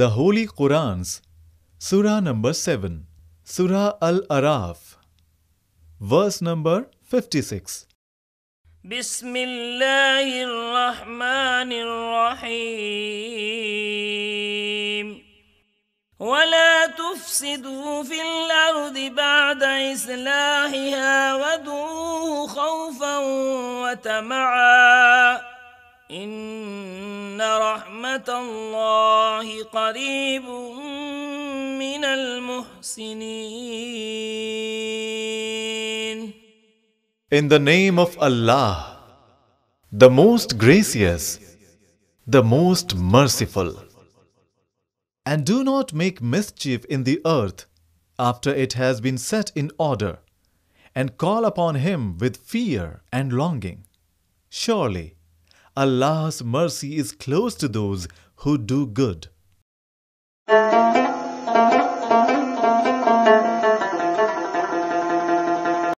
The Holy Qur'an's Surah number 7, Surah Al Araf, verse number 56. بسم الله الرحمن الرحيم ولا تفسدوا في الأرض بعد إصلاحها وادعوه خوفا وتمعا إن رحمة الله قريب من المحسنين In the name of Allah, the most gracious, the most merciful. And do not make mischief in the earth after it has been set in order, and call upon Him with fear and longing. Surely, Allah's mercy is close to those who do good.